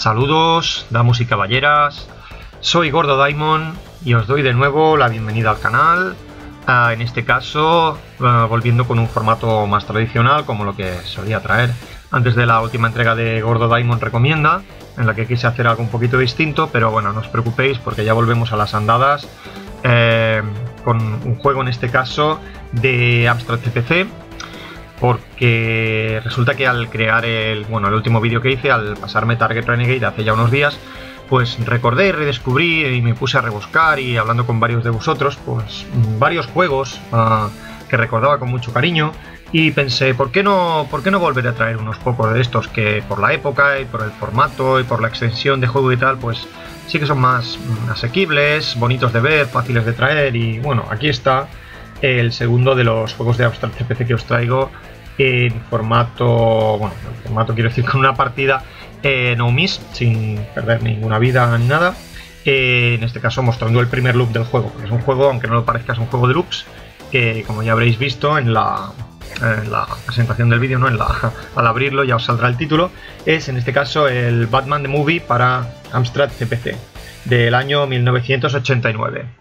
Saludos, damas y caballeras. Soy Gordo Diamond y os doy de nuevo la bienvenida al canal. Ah, en este caso, ah, volviendo con un formato más tradicional, como lo que solía traer antes de la última entrega de Gordo Diamond Recomienda, en la que quise hacer algo un poquito distinto, pero bueno, no os preocupéis porque ya volvemos a las andadas eh, con un juego en este caso de Amstrad CPC porque resulta que al crear el, bueno, el último vídeo que hice, al pasarme Target Renegade hace ya unos días, pues recordé, redescubrí y me puse a rebuscar y hablando con varios de vosotros, pues varios juegos uh, que recordaba con mucho cariño y pensé, ¿por qué, no, ¿por qué no volver a traer unos pocos de estos que por la época y por el formato y por la extensión de juego y tal, pues sí que son más asequibles, bonitos de ver, fáciles de traer y bueno, aquí está el segundo de los juegos de Abstract CPC que os traigo en formato, bueno, en formato quiero decir con una partida eh, no miss, sin perder ninguna vida ni nada. Eh, en este caso mostrando el primer loop del juego, es un juego, aunque no lo parezca, es un juego de loops, que como ya habréis visto en la, en la presentación del vídeo, ¿no? en la, al abrirlo ya os saldrá el título, es en este caso el Batman The Movie para Amstrad CPC del año 1989.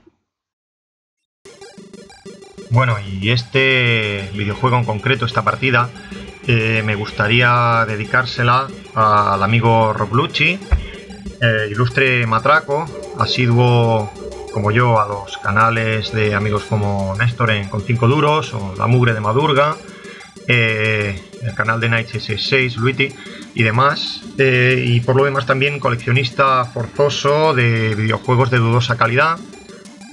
Bueno, y este videojuego en concreto, esta partida, eh, me gustaría dedicársela al amigo Rob Lucci, eh, ilustre matraco, asiduo como yo a los canales de amigos como Néstor en Con 5 Duros o La Mugre de Madurga, eh, el canal de Night 666, Luiti y demás. y por lo demás también coleccionista forzoso de videojuegos de dudosa calidad,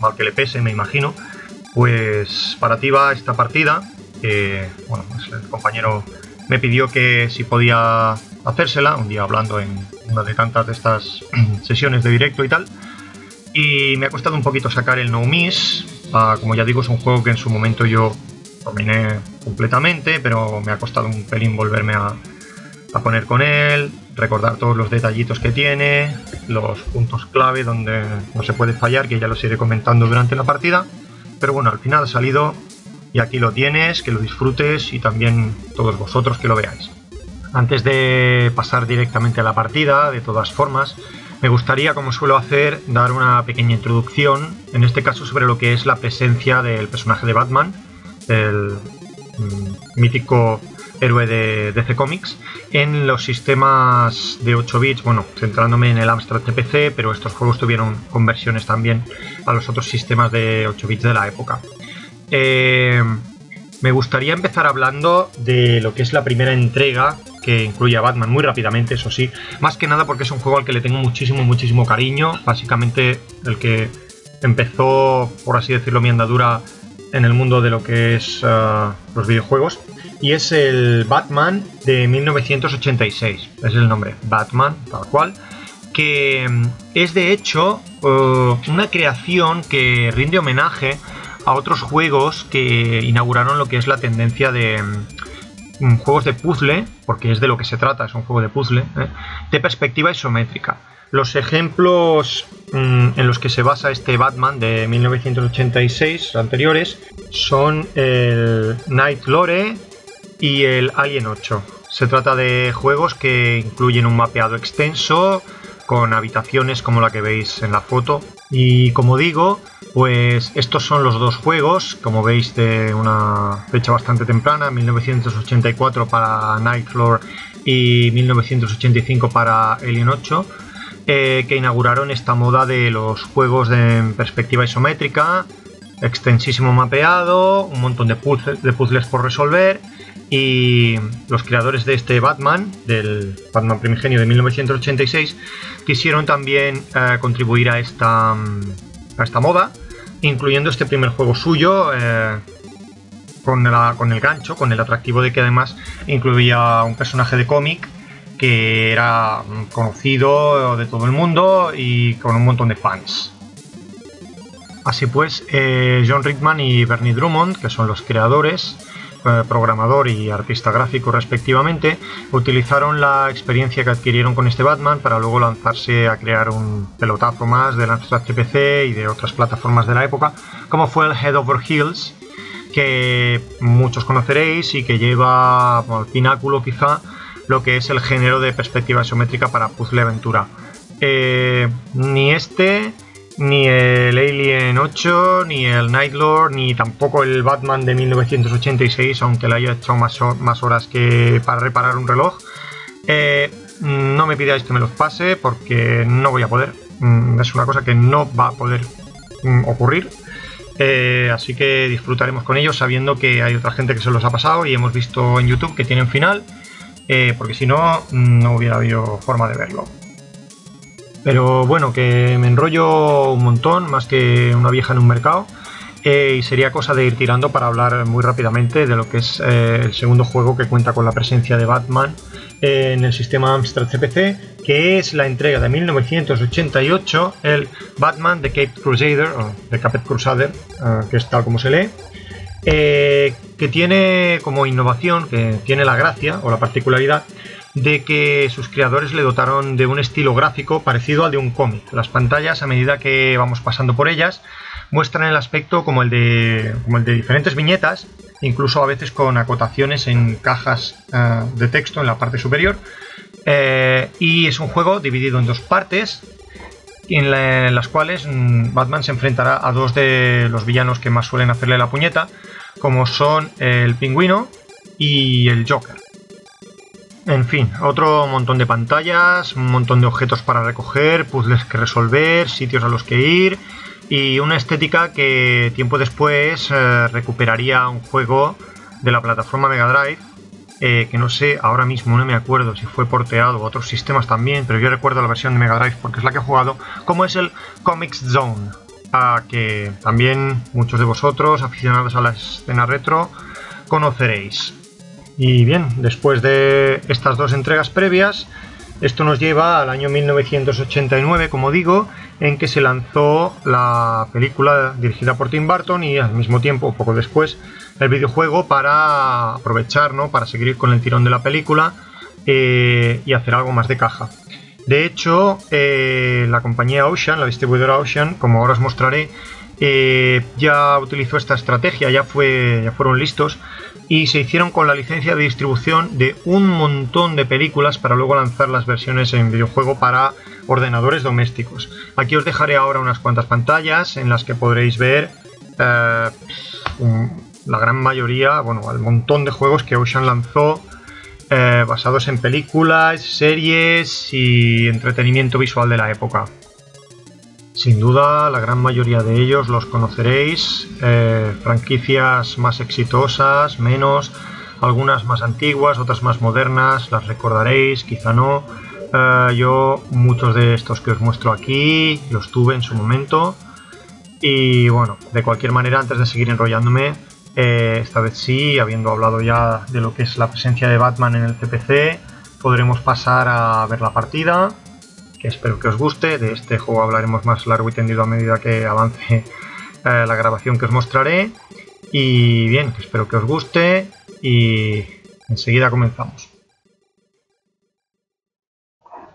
mal que le pese me imagino. Pues para ti va esta partida, bueno, pues el compañero me pidió que si podía hacérsela, un día hablando en una de tantas de estas sesiones de directo y tal. Y me ha costado un poquito sacar el No Miss, ah, como ya digo es un juego que en su momento yo dominé completamente, pero me ha costado un pelín volverme a, a poner con él, recordar todos los detallitos que tiene, los puntos clave donde no se puede fallar, que ya los iré comentando durante la partida. Pero bueno, al final ha salido y aquí lo tienes, que lo disfrutes y también todos vosotros que lo veáis. Antes de pasar directamente a la partida, de todas formas, me gustaría, como suelo hacer, dar una pequeña introducción, en este caso sobre lo que es la presencia del personaje de Batman, el mm, mítico héroe de DC Comics, en los sistemas de 8 bits, bueno, centrándome en el Amstrad CPC, pero estos juegos tuvieron conversiones también a los otros sistemas de 8 bits de la época. Eh, me gustaría empezar hablando de lo que es la primera entrega que incluye a Batman muy rápidamente, eso sí, más que nada porque es un juego al que le tengo muchísimo, muchísimo cariño, básicamente el que empezó, por así decirlo, mi andadura en el mundo de lo que es uh, los videojuegos y es el Batman de 1986. Es el nombre, Batman, tal cual. Que mm, es de hecho uh, una creación que rinde homenaje a otros juegos que inauguraron lo que es la tendencia de mm, juegos de puzzle, porque es de lo que se trata, es un juego de puzzle, ¿eh? de perspectiva isométrica. Los ejemplos mm, en los que se basa este Batman de 1986 anteriores son el Night Lore, y el Alien 8. Se trata de juegos que incluyen un mapeado extenso con habitaciones como la que veis en la foto. Y como digo, pues estos son los dos juegos, como veis de una fecha bastante temprana, 1984 para Nightfloor y 1985 para Alien 8, eh, que inauguraron esta moda de los juegos de perspectiva isométrica, extensísimo mapeado, un montón de de puzzles por resolver y los creadores de este Batman, del Batman primigenio de 1986, quisieron también eh, contribuir a esta, a esta moda, incluyendo este primer juego suyo eh, con, con el gancho, con el atractivo de que además incluía un personaje de cómic que era conocido de todo el mundo y con un montón de fans. Así pues, eh, John Rickman y Bernie Drummond, que son los creadores, programador y artista gráfico respectivamente, utilizaron la experiencia que adquirieron con este Batman para luego lanzarse a crear un pelotazo más de Amstrad CPC y de otras plataformas de la época, como fue el Head Over Heels, que muchos conoceréis y que lleva al pináculo quizá lo que es el género de perspectiva isométrica para puzzle aventura. Eh, ni este, ni el Alien 8, ni el Nightlord, ni tampoco el Batman de 1986, aunque le haya echado más, horas que para reparar un reloj. Eh, no me pidáis que me los pase porque no voy a poder. Mm, es una cosa que no va a poder mm, ocurrir. Eh, así que disfrutaremos con ellos sabiendo que hay otra gente que se los ha pasado y hemos visto en YouTube que tienen final. Eh, porque si no, no hubiera habido forma de verlo. Pero bueno, que me enrollo un montón, más que una vieja en un mercado. Eh, y sería cosa de ir tirando para hablar muy rápidamente de lo que es eh, el segundo juego que cuenta con la presencia de Batman en el sistema Amstrad CPC, que es la entrega de 1988, el Batman The Cape Crusader, o The Caped Crusader, eh, que es tal como se lee, que tiene como innovación, que tiene la gracia o la particularidad de que sus creadores le dotaron de un estilo gráfico parecido al de un cómic. Las pantallas, a medida que vamos pasando por ellas, muestran el aspecto como el de, como el de diferentes viñetas, incluso a veces con acotaciones en cajas eh, de texto en la parte superior. Eh, y es un juego dividido en dos partes, en, las cuales mm, Batman se enfrentará a dos de los villanos que más suelen hacerle la puñeta, como son el pingüino y el Joker. En fin, otro montón de pantallas, un montón de objetos para recoger, puzzles que resolver, sitios a los que ir y una estética que tiempo después eh, recuperaría un juego de la plataforma Mega Drive eh, que no sé, ahora mismo no me acuerdo si fue porteado o otros sistemas también, pero yo recuerdo la versión de Mega Drive porque es la que he jugado, como es el Comics Zone, a que también muchos de vosotros, aficionados a la escena retro, conoceréis. Y bien, después de estas dos entregas previas, esto nos lleva al año 1989, como digo, en que se lanzó la película dirigida por Tim Burton y al mismo tiempo, poco después, el videojuego para aprovechar, ¿no? para seguir con el tirón de la película eh, y hacer algo más de caja. De hecho, eh, la compañía Ocean, la distribuidora Ocean, como ahora os mostraré, eh, ya utilizó esta estrategia, ya, fue, ya fueron listos y se hicieron con la licencia de distribución de un montón de películas para luego lanzar las versiones en videojuego para ordenadores domésticos. Aquí os dejaré ahora unas cuantas pantallas en las que podréis ver eh, la gran mayoría, bueno, el montón de juegos que Ocean lanzó eh, basados en películas, series y entretenimiento visual de la época. Sin duda, la gran mayoría de ellos los conoceréis, eh, franquicias más exitosas, menos, algunas más antiguas, otras más modernas, las recordaréis, quizá no. Eh, yo muchos de estos que os muestro aquí los tuve en su momento. Y bueno, de cualquier manera, antes de seguir enrollándome, eh, esta vez sí, habiendo hablado ya de lo que es la presencia de Batman en el CPC, podremos pasar a ver la partida espero que os guste. De este juego hablaremos más largo y tendido a medida que avance eh, la grabación que os mostraré. Y bien, espero que os guste y enseguida comenzamos.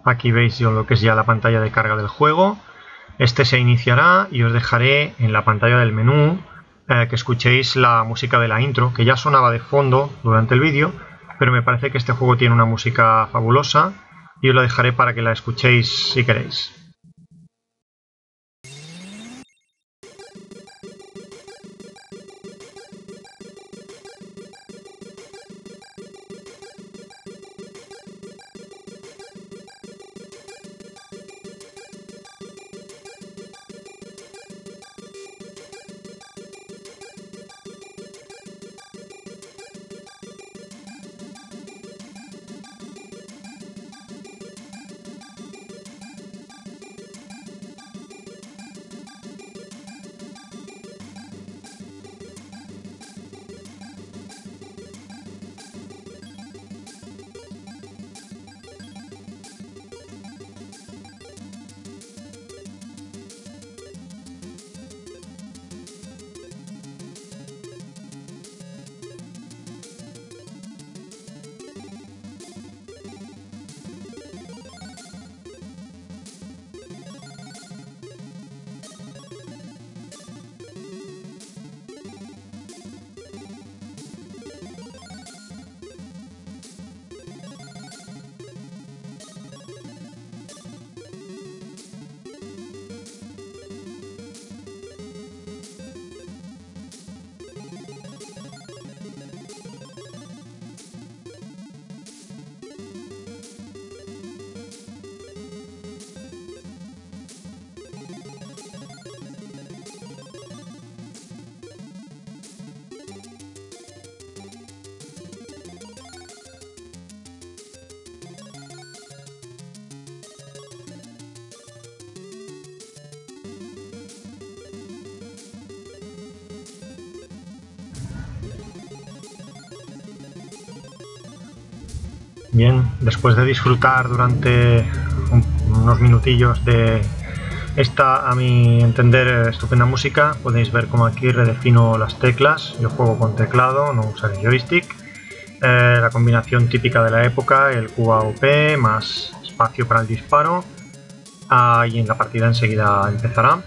Aquí veis lo que es ya la pantalla de carga del juego. Este se iniciará y os dejaré en la pantalla del menú eh, que escuchéis la música de la intro, que ya sonaba de fondo durante el vídeo, pero me parece que este juego tiene una música fabulosa y os la dejaré para que la escuchéis si queréis. Bien, después de disfrutar durante unos minutillos de esta, a mi entender, estupenda música, podéis ver como aquí redefino las teclas. Yo juego con teclado, no usaré joystick. Eh, la combinación típica de la época, el QAOP más espacio para el disparo. Ahí en la partida enseguida empezará.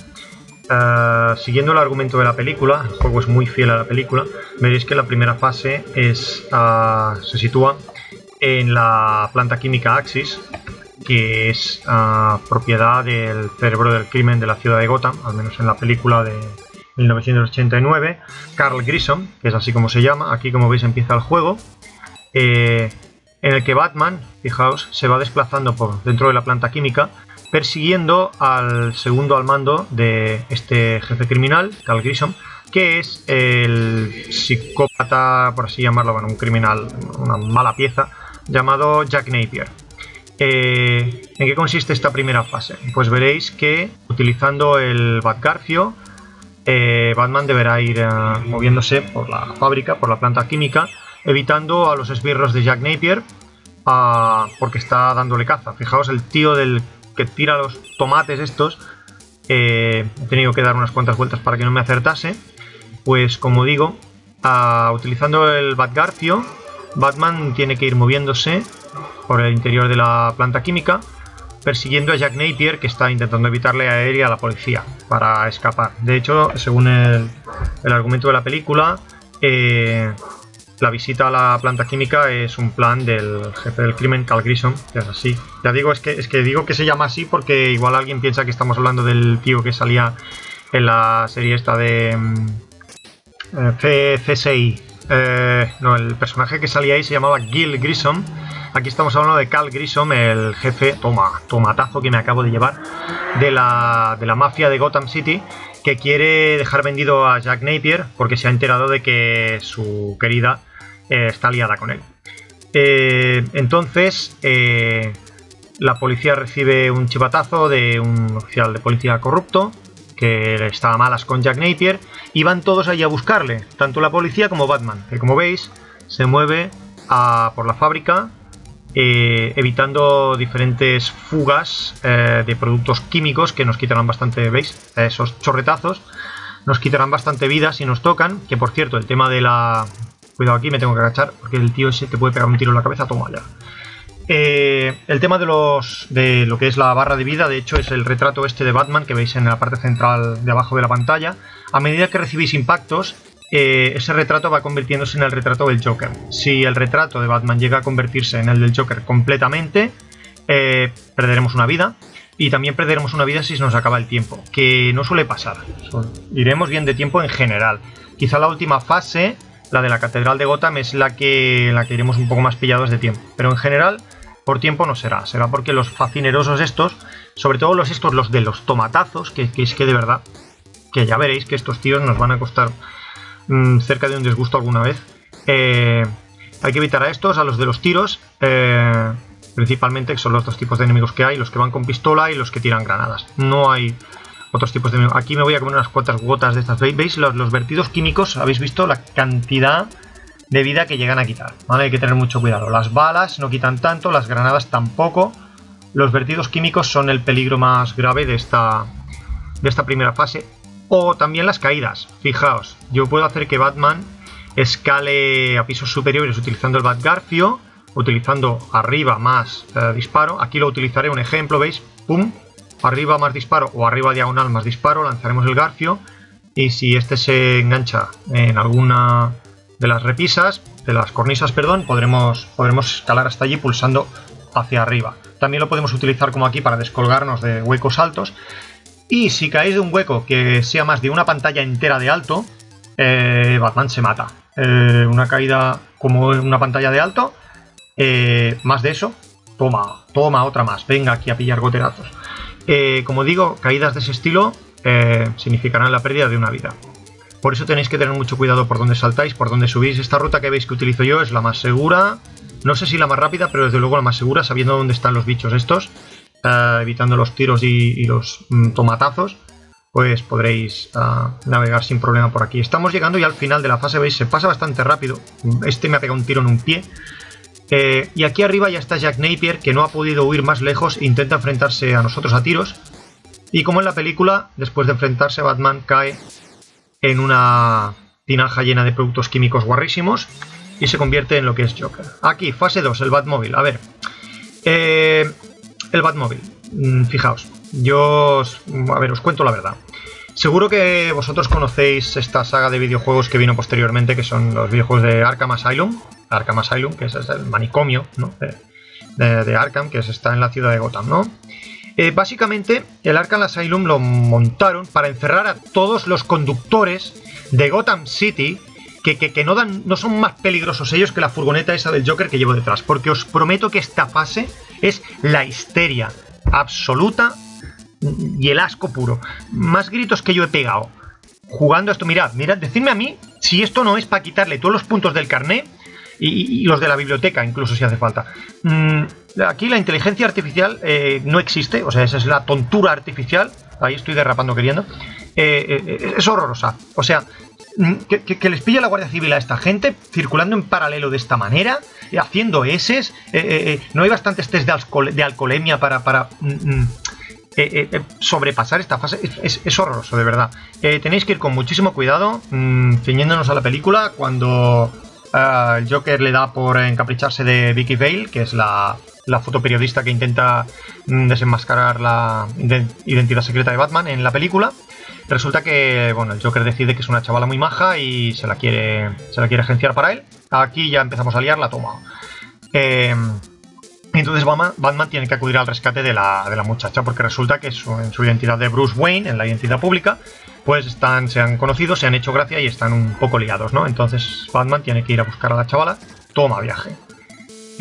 Eh, siguiendo el argumento de la película, el juego es muy fiel a la película, veréis que la primera fase es, ah, se sitúa en la planta química Axis, que es ah, propiedad del cerebro del crimen de la ciudad de Gotham, al menos en la película de 1989, Carl Grissom, que es así como se llama, aquí como veis empieza el juego, eh, en el que Batman, fijaos, se va desplazando por dentro de la planta química persiguiendo al segundo al mando de este jefe criminal, Cal Grissom, que es el psicópata, por así llamarlo, bueno, un criminal, una mala pieza, llamado Jack Napier. Eh, ¿En qué consiste esta primera fase? Pues veréis que utilizando el Batgarfio, eh, Batman deberá ir eh, moviéndose por la fábrica, por la planta química, evitando a los esbirros de Jack Napier, ah, porque está dándole caza. Fijaos, el tío del que tira los tomates estos, eh, he tenido que dar unas cuantas vueltas para que no me acertase. Pues como digo, utilizando el Batgarfio, Batman tiene que ir moviéndose por el interior de la planta química, persiguiendo a Jack Napier, que está intentando evitarle a él y a la policía para escapar. De hecho, según el, argumento de la película, eh, la visita a la planta química es un plan del jefe del crimen, Cal Grissom, que es así. Ya digo, es que, es que digo que se llama así porque igual alguien piensa que estamos hablando del tío que salía en la serie esta de mm, eh, CSI. Eh, no, el personaje que salía ahí se llamaba Gil Grissom. Aquí estamos hablando de Cal Grissom, el jefe, toma, tomatazo que me acabo de llevar, de la, de la mafia de Gotham City, que quiere dejar vendido a Jack Napier porque se ha enterado de que su querida eh, está liada con él. Eh, entonces, eh, la policía recibe un chivatazo de un oficial de policía corrupto que estaba malas con Jack Napier y van todos allí a buscarle, tanto la policía como Batman, que como veis se mueve por la fábrica evitando diferentes fugas de productos químicos que nos quitarán bastante, ¿veis? Esos chorretazos nos quitarán bastante vida si nos tocan, que por cierto el tema de la, Cuidado aquí, me tengo que agachar porque el tío ese te puede pegar un tiro en la cabeza. Toma ya. Eh, el tema de los de lo que es la barra de vida, de hecho, es el retrato este de Batman que veis en la parte central de abajo de la pantalla. A medida que recibís impactos, eh, ese retrato va convirtiéndose en el retrato del Joker. Si el retrato de Batman llega a convertirse en el del Joker completamente, eh, perderemos una vida. Y también perderemos una vida si nos acaba el tiempo, que no suele pasar. Iremos bien de tiempo en general. Quizá la última fase la de la Catedral de Gotham es la que, la que iremos un poco más pillados de tiempo. Pero en general, por tiempo no será. Será porque los facinerosos estos, sobre todo los estos, los de los tomatazos, que, es que de verdad, que ya veréis que estos tíos nos van a costar mm, cerca de un disgusto alguna vez. Eh, hay que evitar a estos, a los de los tiros, eh, principalmente, que son los dos tipos de enemigos que hay, los que van con pistola y los que tiran granadas. No hay otros tipos de... Aquí me voy a comer unas cuantas gotas de estas. ¿Veis? Los, vertidos químicos, habéis visto la cantidad de vida que llegan a quitar. ¿vale? Hay que tener mucho cuidado. Las balas no quitan tanto, las granadas tampoco. Los vertidos químicos son el peligro más grave de esta, de esta primera fase. O también las caídas. Fijaos, yo puedo hacer que Batman escale a pisos superiores utilizando el Batgarfio, utilizando arriba más eh, disparo. Aquí lo utilizaré un ejemplo, ¿veis? ¡Pum! arriba más disparo o arriba diagonal más disparo, lanzaremos el garfio y si este se engancha en alguna de las repisas, de las cornisas, perdón, podremos, podremos escalar hasta allí pulsando hacia arriba. También lo podemos utilizar como aquí para descolgarnos de huecos altos. Y si caéis de un hueco que sea más de una pantalla entera de alto, eh, Batman se mata. Eh, una caída como una pantalla de alto, eh, más de eso, toma, toma otra más, venga aquí a pillar goterazos. Como digo, caídas de ese estilo significarán la pérdida de una vida. Por eso tenéis que tener mucho cuidado por dónde saltáis, por dónde subís. Esta ruta que veis que utilizo yo es la más segura. No sé si la más rápida, pero desde luego la más segura, sabiendo dónde están los bichos estos, eh, evitando los tiros y, los mm, tomatazos, pues podréis navegar sin problema por aquí. Estamos llegando ya al final de la fase, veis, se pasa bastante rápido. Este me ha pegado un tiro en un pie. Eh, y aquí arriba ya está Jack Napier, que no ha podido huir más lejos e intenta enfrentarse a nosotros a tiros. Y como en la película, después de enfrentarse, Batman cae en una tinaja llena de productos químicos guarrísimos y se convierte en lo que es Joker. Aquí, fase 2, el Batmóvil. A ver, eh, el Batmóvil. Mm, fijaos, yo, a ver, os cuento la verdad. Seguro que vosotros conocéis esta saga de videojuegos que vino posteriormente, que son los videojuegos de Arkham Asylum. Arkham Asylum, que es el manicomio de, Arkham, que está en la ciudad de Gotham, ¿no? Eh, básicamente, el Arkham Asylum lo montaron para encerrar a todos los conductores de Gotham City que, que, no, dan, no son más peligrosos ellos que la furgoneta esa del Joker que llevo detrás. Porque os prometo que esta fase es la histeria absoluta y el asco puro. Más gritos que yo he pegado jugando esto. Mirad, mirad, decidme a mí si esto no es para quitarle todos los puntos del carnet y, los de la biblioteca, incluso si hace falta. Mm, aquí la inteligencia artificial eh, no existe, o sea, esa es la tontura artificial. Ahí estoy derrapando queriendo. Eh, eh, es horrorosa. O sea, mm, que, les pille la Guardia Civil a esta gente circulando en paralelo de esta manera, haciendo S. no hay bastantes test de, alcoholemia para. para mm, sobrepasar esta fase es, horroroso, de verdad. tenéis que ir con muchísimo cuidado, ciñéndonos a la película, cuando Ah, el Joker le da por encapricharse de Vicky Vale, que es la, fotoperiodista que intenta mm, desenmascarar la identidad secreta de Batman en la película. Resulta que, bueno, el Joker decide que es una chavala muy maja y se la quiere, se la quiere agenciar para él. Aquí ya empezamos a liar la toma. Eh, entonces Batman, tiene que acudir al rescate de la, muchacha porque resulta que en su identidad de Bruce Wayne, en la identidad pública, pues están, se han conocido, se han hecho gracia y están un poco liados, ¿no? Entonces Batman tiene que ir a buscar a la chavala, toma viaje.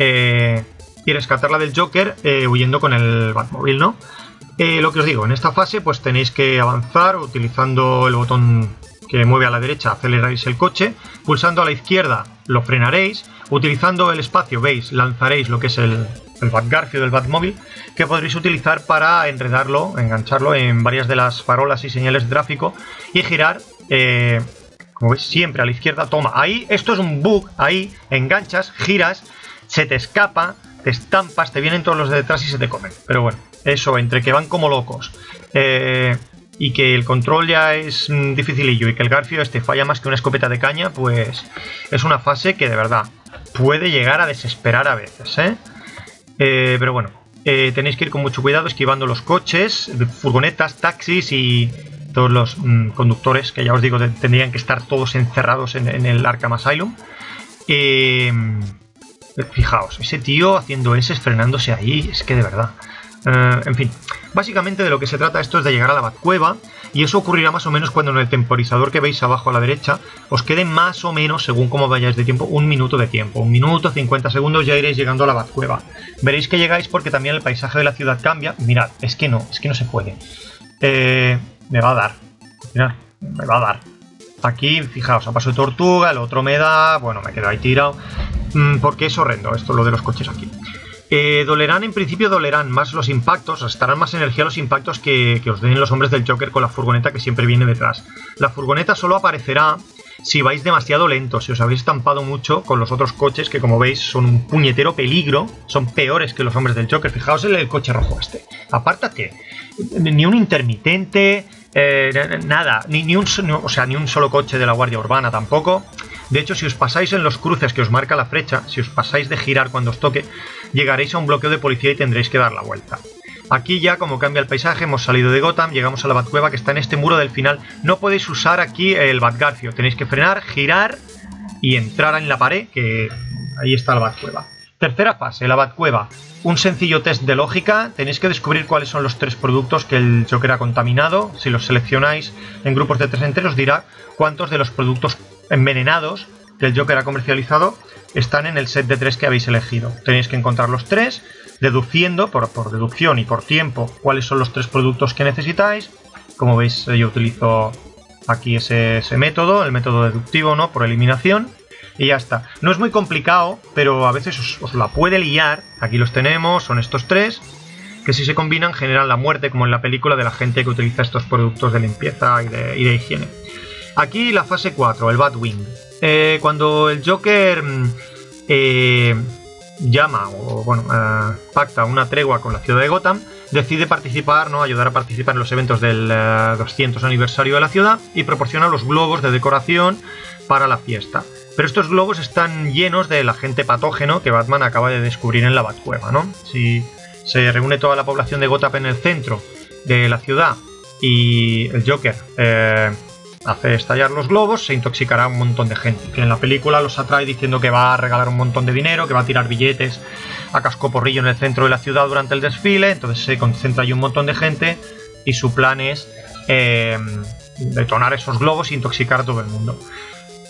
Eh, y rescatarla del Joker eh, huyendo con el Batmóvil, ¿no? Eh, lo que os digo, en esta fase pues tenéis que avanzar utilizando el botón que mueve a la derecha aceleráis el coche, pulsando a la izquierda lo frenaréis, utilizando el espacio, veis, lanzaréis lo que es el, el Batgarfio del Batmóvil, que podréis utilizar para enredarlo, engancharlo en varias de las farolas y señales de tráfico y girar, eh, como veis, siempre a la izquierda. Toma, ahí, esto es un bug, ahí enganchas, giras, se te escapa, te estampas, te vienen todos los de detrás y se te comen. Pero bueno, eso, entre que van como locos. Eh, y que el control ya es mm, dificilillo y que el Garfio este falla más que una escopeta de caña, pues es una fase que de verdad puede llegar a desesperar a veces, ¿eh? Eh, pero bueno, eh, tenéis que ir con mucho cuidado esquivando los coches, furgonetas, taxis y todos los mm, conductores que ya os digo tendrían que estar todos encerrados en, el Arkham Asylum. Eh, fijaos, ese tío haciendo S, frenándose ahí, es que de verdad. en fin, básicamente de lo que se trata esto es de llegar a la Batcueva y eso ocurrirá más o menos cuando en el temporizador que veis abajo a la derecha os quede más o menos, según cómo vayáis de tiempo, un minuto de tiempo. Un minuto, 50 segundos ya iréis llegando a la Batcueva. Veréis que llegáis porque también el paisaje de la ciudad cambia. Mirad, es que no, es que no se puede. Eh, me va a dar. Mirad, me va a dar. Aquí, fijaos, a paso de tortuga, el otro me da... Bueno, me quedo ahí tirado. Mm, porque es horrendo esto, lo de los coches aquí. Eh, dolerán, en principio dolerán más los impactos, estarán más energía los impactos que, os den los hombres del Joker con la furgoneta que siempre viene detrás. La furgoneta solo aparecerá si vais demasiado lento, si os habéis estampado mucho con los otros coches que como veis son un puñetero peligro, son peores que los hombres del Joker. Fijaos en el coche rojo este. Apártate, ni un intermitente, eh, nada, ni, ni, un, o sea, ni un solo coche de la Guardia Urbana tampoco. De hecho, si os pasáis en los cruces que os marca la flecha, si os pasáis de girar cuando os toque, llegaréis a un bloqueo de policía y tendréis que dar la vuelta. Aquí ya, como cambia el paisaje, hemos salido de Gotham, llegamos a la Batcueva que está en este muro del final. No podéis usar aquí el Batgarfio, tenéis que frenar, girar y entrar en la pared, que ahí está la Batcueva. Tercera fase, la Batcueva. Un sencillo test de lógica, tenéis que descubrir cuáles son los tres productos que el Joker ha contaminado. Si los seleccionáis en grupos de tres enteros dirá cuántos de los productos envenenados que el Joker ha comercializado están en el set de tres que habéis elegido. Tenéis que encontrar los tres, deduciendo por, deducción y por tiempo cuáles son los tres productos que necesitáis. Como veis, yo utilizo aquí ese, método, el método deductivo, ¿no? Por eliminación. Y ya está. No es muy complicado, pero a veces os, la puede liar. Aquí los tenemos, son estos tres. Que si se combinan generan la muerte, como en la película de la gente que utiliza estos productos de limpieza y de, higiene. Aquí la fase 4, el Batwing. Eh, cuando el Joker mm, eh, llama o bueno, eh, pacta una tregua con la ciudad de Gotham, decide participar, ¿no? ayudar a participar en los eventos del 200 eh, aniversario de la ciudad y proporciona los globos de decoración para la fiesta. Pero estos globos están llenos del agente patógeno que Batman acaba de descubrir en la Batcueva, ¿no? Si se reúne toda la población de Gotham en el centro de la ciudad y el Joker eh, hace estallar los globos, se intoxicará un montón de gente. Que en la película los atrae diciendo que va a regalar un montón de dinero, que va a tirar billetes a cascoporrillo en el centro de la ciudad durante el desfile. Entonces se concentra ahí un montón de gente y su plan es eh, detonar esos globos e intoxicar a todo el mundo.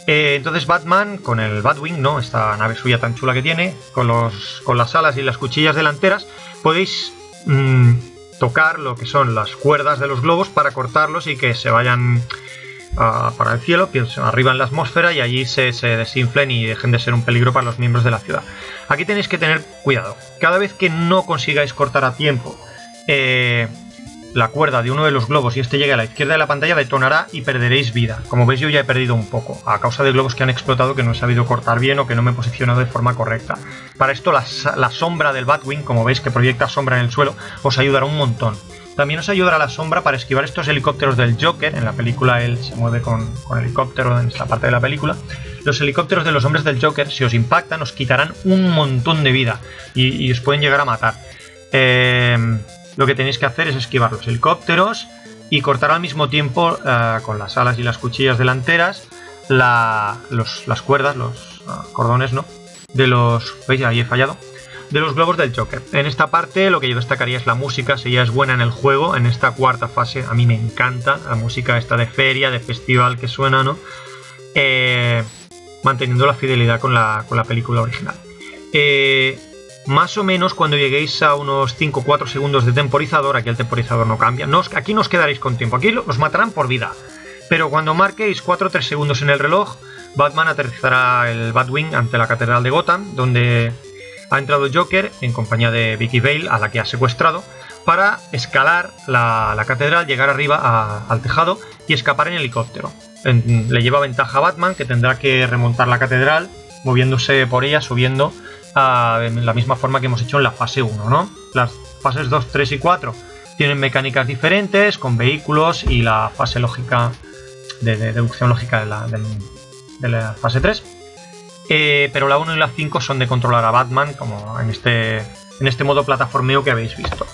Eh, entonces Batman, con el Batwing, ¿no? Esta nave suya tan chula que tiene, con, los, con las alas y las cuchillas delanteras, podéis mm, tocar lo que son las cuerdas de los globos para cortarlos y que se vayan para el cielo, que arriba en la atmósfera y allí se, desinflen y dejen de ser un peligro para los miembros de la ciudad. Aquí tenéis que tener cuidado. Cada vez que no consigáis cortar a tiempo eh, la cuerda de uno de los globos y este llegue a la izquierda de la pantalla, detonará y perderéis vida. Como veis yo ya he perdido un poco, a causa de globos que han explotado que no he sabido cortar bien o que no me he posicionado de forma correcta. Para esto la, sombra del Batwing, como veis que proyecta sombra en el suelo, os ayudará un montón. También os ayudará la sombra para esquivar estos helicópteros del Joker. En la película él se mueve con, helicóptero en esta parte de la película. Los helicópteros de los hombres del Joker, si os impactan, os quitarán un montón de vida y, os pueden llegar a matar. Eh, lo que tenéis que hacer es esquivar los helicópteros y cortar al mismo tiempo eh, con las alas y las cuchillas delanteras las cuerdas, los ah, cordones, ¿no? De los... ¿Veis? Ahí he fallado de los globos del Joker. En esta parte lo que yo destacaría es la música, si ya es buena en el juego, en esta cuarta fase a mí me encanta la música esta de feria, de festival que suena, ¿no? Eh, manteniendo la fidelidad con la, película original. Eh, más o menos cuando lleguéis a unos 5-4 segundos de temporizador, aquí el temporizador no cambia, aquí no os quedaréis con tiempo, aquí os matarán por vida. Pero cuando marquéis 4 o 3 segundos en el reloj, Batman aterrizará el Batwing ante la Catedral de Gotham, donde ha entrado Joker en compañía de Vicky Vale, a la que ha secuestrado, para escalar la, catedral, llegar arriba al tejado y escapar en helicóptero. le lleva ventaja a Batman, que tendrá que remontar la catedral, moviéndose por ella, subiendo de la misma forma que hemos hecho en la fase 1, ¿no? Las fases 2, 3 y 4 tienen mecánicas diferentes, con vehículos y la fase lógica de, deducción lógica de la, de la fase 3. Eh, pero la 1 y la 5 son de controlar a Batman, como en este, en este modo plataformeo que habéis visto.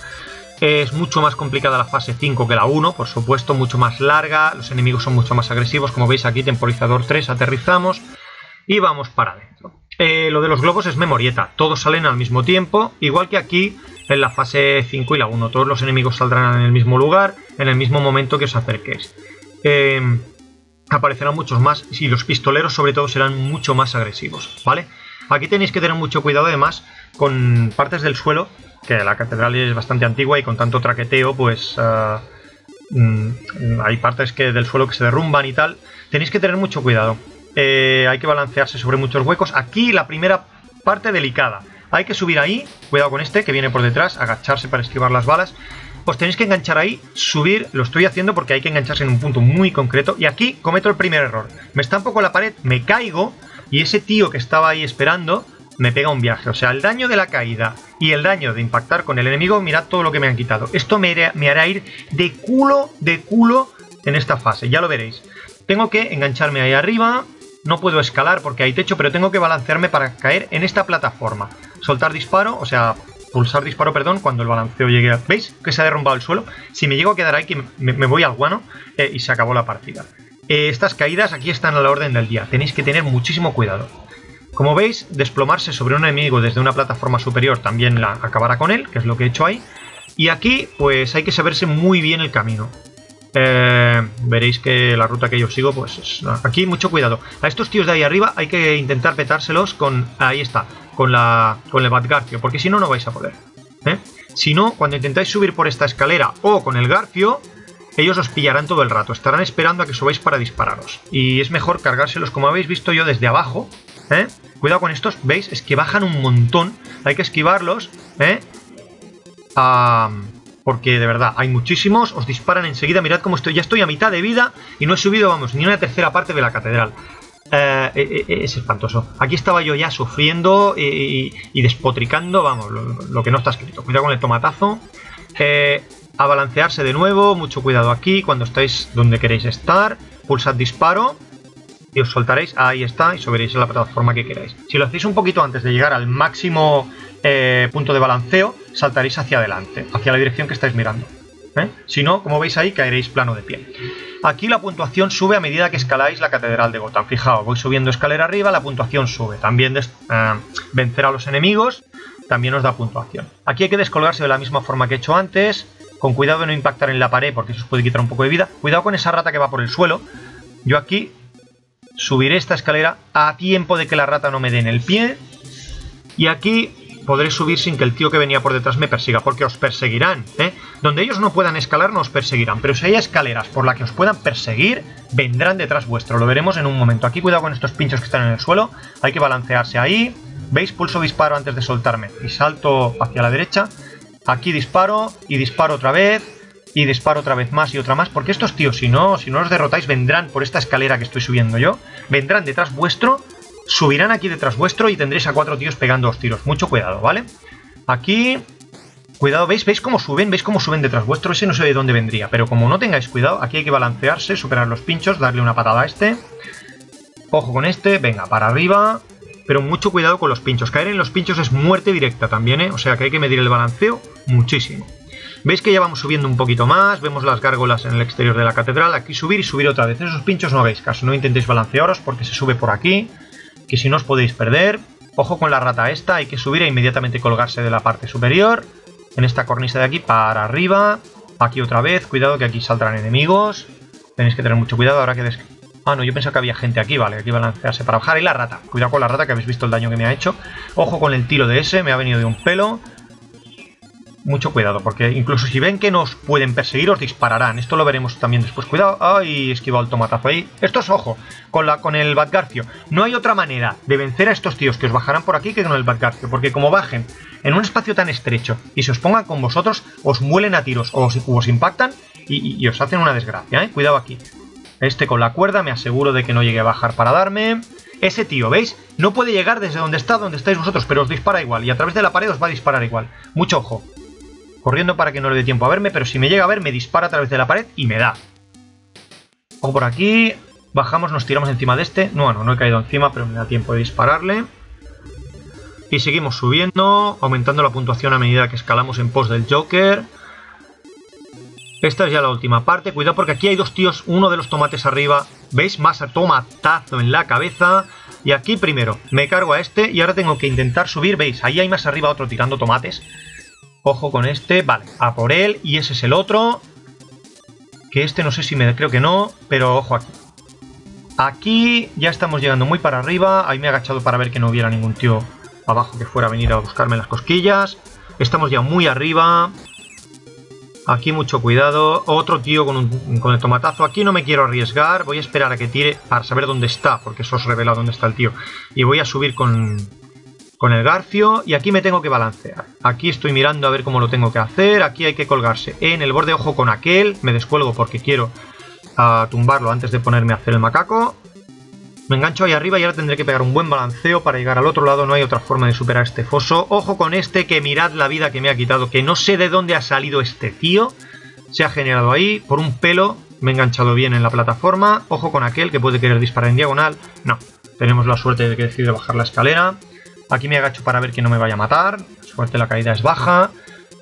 Es mucho más complicada la fase 5 que la 1, por supuesto, mucho más larga, los enemigos son mucho más agresivos, como veis aquí, temporizador 3, aterrizamos y vamos para adentro. Eh, lo de los globos es memorieta, todos salen al mismo tiempo, igual que aquí en la fase 5 y la 1, todos los enemigos saldrán en el mismo lugar, en el mismo momento que os acerquéis. Eh, aparecerán muchos más y los pistoleros sobre todo serán mucho más agresivos, ¿vale? Aquí tenéis que tener mucho cuidado además con partes del suelo, que la catedral es bastante antigua y con tanto traqueteo pues ah, mm, hay partes que del suelo que se derrumban y tal. Tenéis que tener mucho cuidado. Eh, hay que balancearse sobre muchos huecos. Aquí la primera parte delicada. Hay que subir ahí, cuidado con este que viene por detrás, agacharse para esquivar las balas os tenéis que enganchar ahí, subir, lo estoy haciendo porque hay que engancharse en un punto muy concreto y aquí cometo el primer error. Me está un poco la pared, me caigo y ese tío que estaba ahí esperando me pega un viaje. O sea, el daño de la caída y el daño de impactar con el enemigo, mirad todo lo que me han quitado. Esto me, me hará ir de culo, de culo en esta fase, ya lo veréis. Tengo que engancharme ahí arriba, no puedo escalar porque hay techo, pero tengo que balancearme para caer en esta plataforma. Soltar disparo, o sea, pulsar disparo, perdón, cuando el balanceo llegue a... ¿Veis? Que se ha derrumbado el suelo. Si me llego a quedar ahí, que me, voy al guano eh, y se acabó la partida. Eh, estas caídas aquí están a la orden del día. Tenéis que tener muchísimo cuidado. Como veis, desplomarse sobre un enemigo desde una plataforma superior también la acabará con él, que es lo que he hecho ahí. Y aquí, pues hay que saberse muy bien el camino. Eh, veréis que la ruta que yo sigo, pues es, aquí mucho cuidado. A estos tíos de ahí arriba hay que intentar petárselos con... Ahí está, con, la, con el Batgarfio, porque si no, no vais a poder. ¿eh? Si no, cuando intentáis subir por esta escalera o con el Garfio, ellos os pillarán todo el rato, estarán esperando a que subáis para dispararos. Y es mejor cargárselos como habéis visto yo desde abajo. ¿eh? Cuidado con estos, ¿veis? Es que bajan un montón, hay que esquivarlos. ¿eh? Porque de verdad, hay muchísimos, os disparan enseguida, mirad cómo estoy, ya estoy a mitad de vida y no he subido, vamos, ni una tercera parte de la catedral. Eh, eh, eh, es espantoso. Aquí estaba yo ya sufriendo y, despotricando, vamos, lo, que no está escrito. Cuidado con el tomatazo. a balancearse de nuevo, mucho cuidado aquí cuando estáis donde queréis estar. Pulsad disparo y os soltaréis, ahí está, y subiréis a la plataforma que queráis. Si lo hacéis un poquito antes de llegar al máximo punto de balanceo, saltaréis hacia adelante, hacia la dirección que estáis mirando. Si no, como veis ahí, caeréis plano de pie. Aquí la puntuación sube a medida que escaláis la Catedral de Gotham. Fijaos, voy subiendo escalera arriba, la puntuación sube. También eh, vencer a los enemigos también os da puntuación. Aquí hay que descolgarse de la misma forma que he hecho antes, con cuidado de no impactar en la pared porque eso os puede quitar un poco de vida. Cuidado con esa rata que va por el suelo. Yo aquí subiré esta escalera a tiempo de que la rata no me dé en el pie. Y aquí podré subir sin que el tío que venía por detrás me persiga, porque os perseguirán. ¿eh? Donde ellos no puedan escalar, no os perseguirán, pero si hay escaleras por las que os puedan perseguir, vendrán detrás vuestro. Lo veremos en un momento. Aquí cuidado con estos pinchos que están en el suelo, hay que balancearse ahí. ¿Veis? Pulso disparo antes de soltarme y salto hacia la derecha. Aquí disparo y disparo otra vez y disparo otra vez más y otra más, porque estos tíos, si no, si no los derrotáis, vendrán por esta escalera que estoy subiendo yo, vendrán detrás vuestro subirán aquí detrás vuestro y tendréis a cuatro tíos pegando dos tiros. Mucho cuidado, ¿vale? Aquí, cuidado, ¿veis? ¿Veis cómo suben? ¿Veis cómo suben detrás vuestro? Ese no sé de dónde vendría, pero como no tengáis cuidado, aquí hay que balancearse, superar los pinchos, darle una patada a este. Ojo con este, venga, para arriba. Pero mucho cuidado con los pinchos. Caer en los pinchos es muerte directa también, ¿eh? O sea que hay que medir el balanceo muchísimo. Veis que ya vamos subiendo un poquito más, vemos las gárgolas en el exterior de la catedral, aquí subir y subir otra vez. Esos pinchos no hagáis caso, no intentéis balancearos porque se sube por aquí que si no os podéis perder. Ojo con la rata esta, hay que subir e inmediatamente colgarse de la parte superior. En esta cornisa de aquí para arriba. Aquí otra vez, cuidado que aquí saldrán enemigos. Tenéis que tener mucho cuidado ahora que... Ah, no, yo pensaba que había gente aquí, vale, aquí lanzarse para bajar. Y la rata, cuidado con la rata que habéis visto el daño que me ha hecho. Ojo con el tiro de ese, me ha venido de un pelo mucho cuidado, porque incluso si ven que nos pueden perseguir, os dispararán. Esto lo veremos también después. Cuidado. ¡Ay! Esquivado el tomatazo ahí. Esto es ojo, con, la, con el Batgarcio. No hay otra manera de vencer a estos tíos que os bajarán por aquí que con el Batgarcio, porque como bajen en un espacio tan estrecho y se os pongan con vosotros, os muelen a tiros o os, impactan y, os hacen una desgracia, ¿eh? Cuidado aquí. Este con la cuerda, me aseguro de que no llegue a bajar para darme. Ese tío, ¿veis? No puede llegar desde donde está, donde estáis vosotros, pero os dispara igual. Y a través de la pared os va a disparar igual. Mucho ojo corriendo para que no le dé tiempo a verme, pero si me llega a ver me dispara a través de la pared y me da. O por aquí, bajamos, nos tiramos encima de este. No, no, no he caído encima, pero me da tiempo de dispararle. Y seguimos subiendo, aumentando la puntuación a medida que escalamos en pos del Joker. Esta es ya la última parte. Cuidado porque aquí hay dos tíos, uno de los tomates arriba. ¿Veis? Más tomatazo en la cabeza. Y aquí primero me cargo a este y ahora tengo que intentar subir. ¿Veis? Ahí hay más arriba otro tirando tomates. Ojo con este, vale, a por él. Y ese es el otro. Que este no sé si me... creo que no, pero ojo aquí. Aquí ya estamos llegando muy para arriba. Ahí me he agachado para ver que no hubiera ningún tío abajo que fuera a venir a buscarme las cosquillas. Estamos ya muy arriba. Aquí mucho cuidado. Otro tío con, con, el tomatazo. Aquí no me quiero arriesgar. Voy a esperar a que tire para saber dónde está. Porque eso os revela dónde está el tío. Y voy a subir con, con el garfio y aquí me tengo que balancear. Aquí estoy mirando a ver cómo lo tengo que hacer. Aquí hay que colgarse en el borde ojo con aquel. Me descuelgo porque quiero ah, tumbarlo antes de ponerme a hacer el macaco. Me engancho ahí arriba y ahora tendré que pegar un buen balanceo para llegar al otro lado. No hay otra forma de superar este foso. Ojo con este que mirad la vida que me ha quitado. Que no sé de dónde ha salido este tío. Se ha generado ahí por un pelo. Me he enganchado bien en la plataforma. Ojo con aquel que puede querer disparar en diagonal. No. Tenemos la suerte de que decide bajar la escalera. Aquí me agacho para ver que no me vaya a matar. Suerte la caída es baja.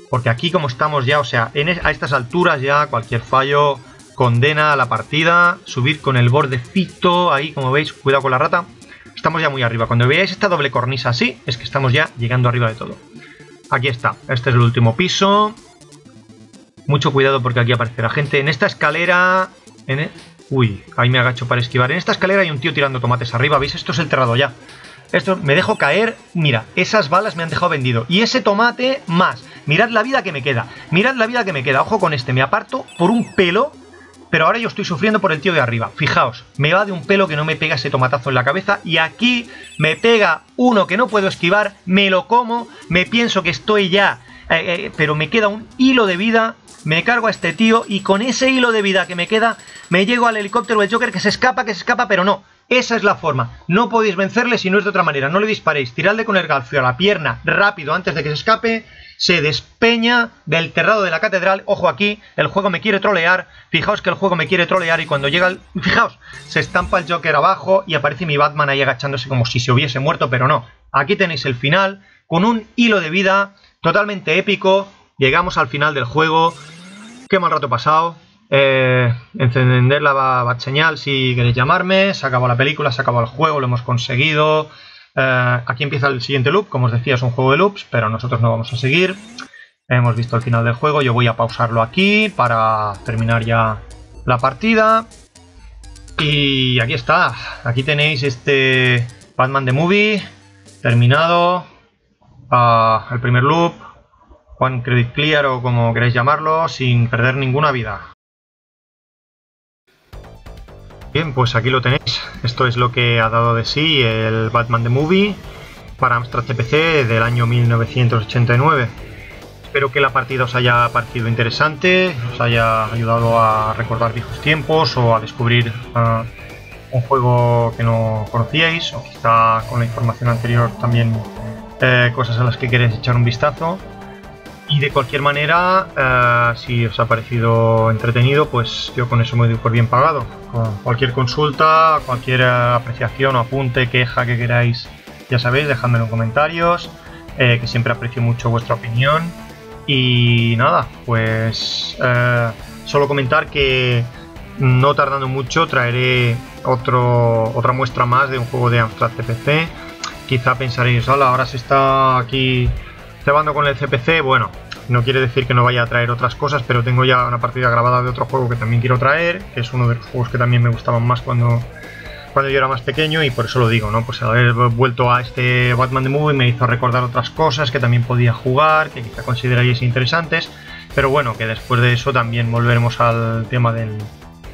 Porque aquí como estamos ya, o sea, a estas alturas ya cualquier fallo condena a la partida. Subir con el bordecito, ahí como veis, cuidado con la rata. Estamos ya muy arriba. Cuando veáis esta doble cornisa así, es que estamos ya llegando arriba de todo. Aquí está, este es el último piso. Mucho cuidado porque aquí aparece la gente. En esta escalera... En e, Uy, ahí me agacho para esquivar. En esta escalera hay un tío tirando tomates arriba. ¿Veis? Esto es el terrado ya. Esto me dejo caer. Mira, esas balas me han dejado vendido. Y ese tomate más. Mirad la vida que me queda. Mirad la vida que me queda. Ojo con este. Me aparto por un pelo. Pero ahora yo estoy sufriendo por el tío de arriba. Fijaos, me va de un pelo que no me pega ese tomatazo en la cabeza. Y aquí me pega uno que no puedo esquivar. Me lo como. Me pienso que estoy ya. Eh, eh, pero me queda un hilo de vida. Me cargo a este tío. Y con ese hilo de vida que me queda, me llego al helicóptero del Joker que se escapa, que se escapa, pero no Esa es la forma. No podéis vencerle si no es de otra manera. No le disparéis. Tiradle con el galcio a la pierna rápido antes de que se escape. Se despeña del terrado de la catedral. Ojo aquí, el juego me quiere trolear. Fijaos que el juego me quiere trolear y cuando llega el... Fijaos, se estampa el Joker abajo y aparece mi Batman ahí agachándose como si se hubiese muerto, pero no. Aquí tenéis el final con un hilo de vida totalmente épico. Llegamos al final del juego. Qué mal rato pasado. Eh, encender la bat señal si queréis llamarme. Se acabó la película, se acabó el juego, lo hemos conseguido. Eh, aquí empieza el siguiente loop. Como os decía, es un juego de loops, pero nosotros no vamos a seguir. Hemos visto el final del juego. Yo voy a pausarlo aquí para terminar ya la partida. Y aquí está. Aquí tenéis este Batman The Movie terminado. Uh, el primer loop. One Credit Clear o como queréis llamarlo, sin perder ninguna vida. Bien, pues aquí lo tenéis. Esto es lo que ha dado de sí el Batman The Movie para Amstrad CPC del año 1989. Espero que la partida os haya parecido interesante, os haya ayudado a recordar viejos tiempos o a descubrir uh, un juego que no conocíais o quizá con la información anterior también eh, cosas a las que queréis echar un vistazo. Y de cualquier manera, eh, si os ha parecido entretenido, pues yo con eso me doy por bien pagado. Con cualquier consulta, cualquier apreciación o apunte, queja que queráis, ya sabéis, dejadmelo en comentarios, eh, que siempre aprecio mucho vuestra opinión. Y nada, pues eh, solo comentar que no tardando mucho traeré otro, otra muestra más de un juego de Amstrad CPC. Quizá pensaréis, ahora se está aquí cebando con el CPC, bueno, no quiere decir que no vaya a traer otras cosas, pero tengo ya una partida grabada de otro juego que también quiero traer, que es uno de los juegos que también me gustaban más cuando, cuando yo era más pequeño y por eso lo digo, ¿no? Pues haber vuelto a este Batman The Movie me hizo recordar otras cosas que también podía jugar, que quizá consideraríais interesantes, pero bueno, que después de eso también volveremos al tema del,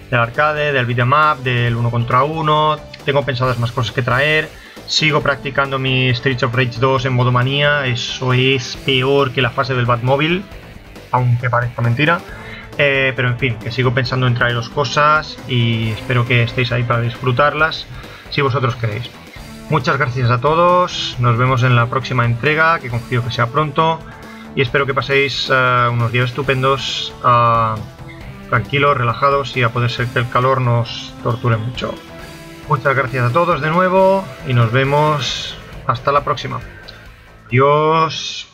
del arcade, del beat'em up, del uno contra uno, tengo pensadas más cosas que traer Sigo practicando mi Streets of Rage 2 en modo manía, eso es peor que la fase del Batmobile, aunque parezca mentira. Eh, pero en fin, que sigo pensando en traeros cosas y espero que estéis ahí para disfrutarlas, si vosotros queréis. Muchas gracias a todos, nos vemos en la próxima entrega, que confío que sea pronto, y espero que paséis uh, unos días estupendos, uh, tranquilos, relajados y a poder ser que el calor nos torture mucho. Muchas gracias a todos de nuevo y nos vemos hasta la próxima. Adiós.